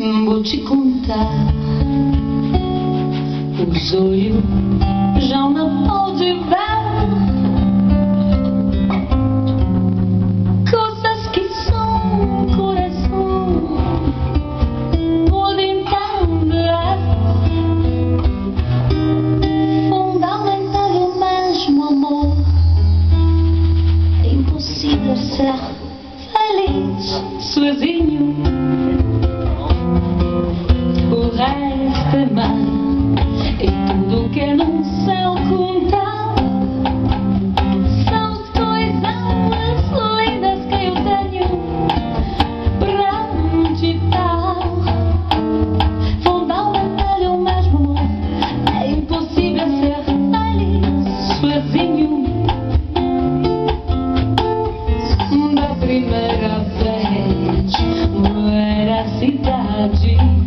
Vou te contar O zoio já não pode ver Coisas que são o coração pode entender. Fundamental o mesmo amor É impossível ser feliz sozinho. energy.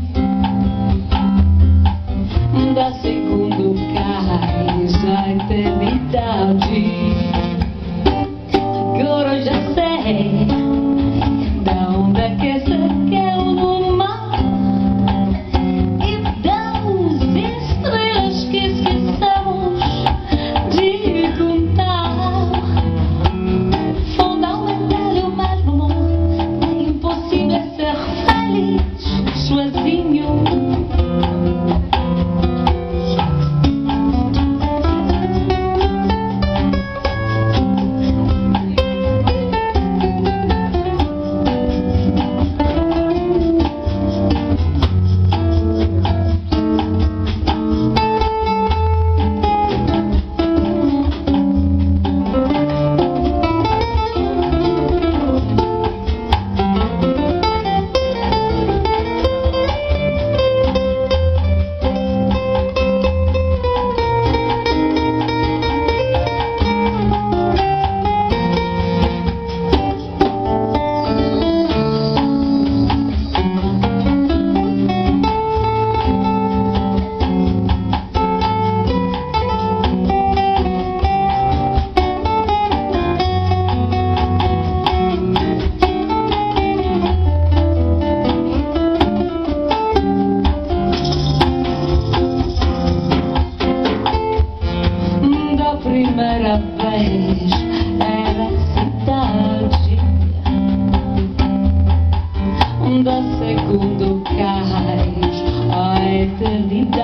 Feliz